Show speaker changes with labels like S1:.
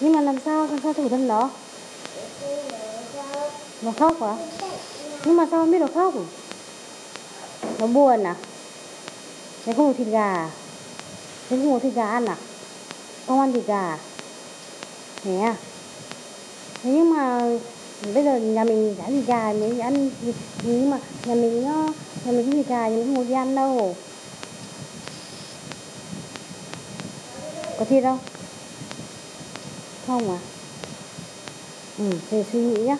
S1: nhưng mà làm sao làm sao thủ thân đó, nó khóc quá, nhưng mà sao không biết nó khóc nó buồn à? Thế không có thịt gà à? Thế không có thịt gà ăn à? Không ăn thịt gà à? Thế à? Thế nhưng mà bây giờ nhà mình đã thịt gà mới ăn thịt. Nhưng mà nhà mình nó nhà mình thịt gà nhưng không có đi ăn đâu. Có thịt không? Không à ừ về suy nghĩ nhá.